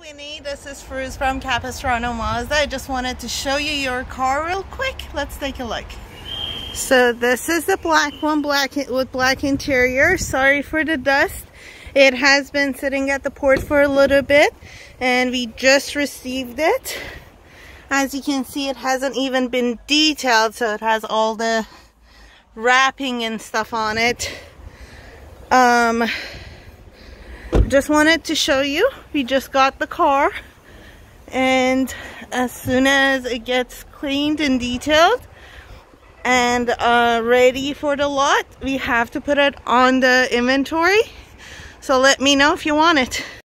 Winnie, this is Forouz from Capistrano Mazda. I just wanted to show you your car real quick. Let's take a look. So this is the black one, black with black interior. Sorry for the dust. It has been sitting at the port for a little bit and we just received it. As you can see, it hasn't even been detailed, so it has all the wrapping and stuff on it. Um, just wanted to show you. We just got the car. And as soon as it gets cleaned and detailed and uh, ready for the lot we have to put it on the inventory. So let me know if you want it